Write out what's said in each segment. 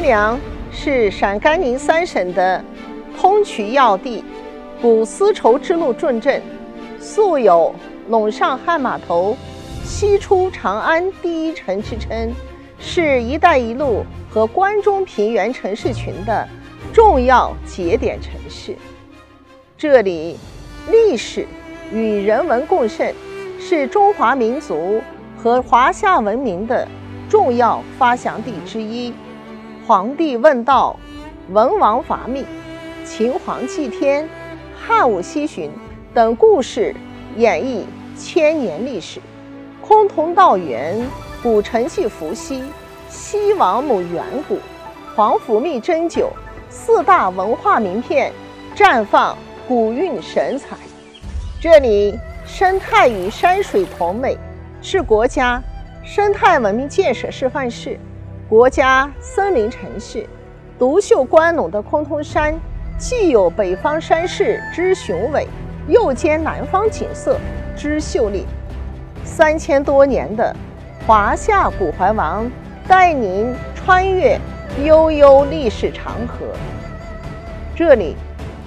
梁是陕甘宁三省的通衢要地，古丝绸之路重镇，素有“陇上汉码头，西出长安第一城”之称，是一带一路和关中平原城市群的重要节点城市。这里历史与人文共盛，是中华民族和华夏文明的重要发祥地之一。皇帝问道，文王伐灭，秦皇祭天，汉武西巡等故事演绎千年历史。崆峒道源，古城系伏羲，西王母远古，皇甫谧针灸，四大文化名片绽放古韵神采。这里生态与山水同美，是国家生态文明建设示范市。国家森林城市，独秀关陇的崆峒山，既有北方山势之雄伟，又兼南方景色之秀丽。三千多年的华夏古怀王，带您穿越悠悠历史长河。这里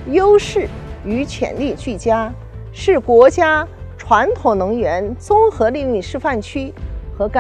优势与潜力俱佳，是国家传统能源综合利用示范区和干。